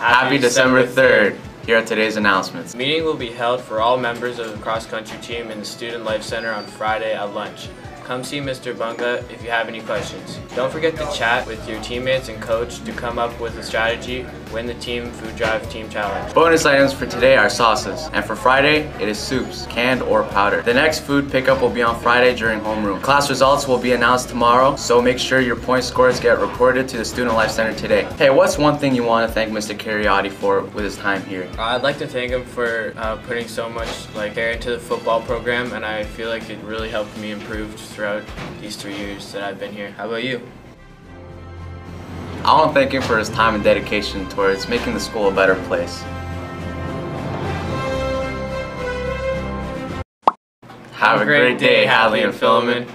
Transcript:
Happy December 3rd. Here are today's announcements. Meeting will be held for all members of the cross-country team in the Student Life Center on Friday at lunch. Come see Mr. Bunga if you have any questions. Don't forget to chat with your teammates and coach to come up with a strategy, win the team food drive team challenge. Bonus items for today are sauces, and for Friday, it is soups, canned or powdered. The next food pickup will be on Friday during homeroom. Class results will be announced tomorrow, so make sure your point scores get reported to the Student Life Center today. Hey, what's one thing you want to thank Mr. Cariotti for with his time here? I'd like to thank him for uh, putting so much like care into the football program, and I feel like it really helped me improve throughout these three years that I've been here. How about you? I want to thank him for his time and dedication towards making the school a better place. Have a great day, Hadley and Philemon.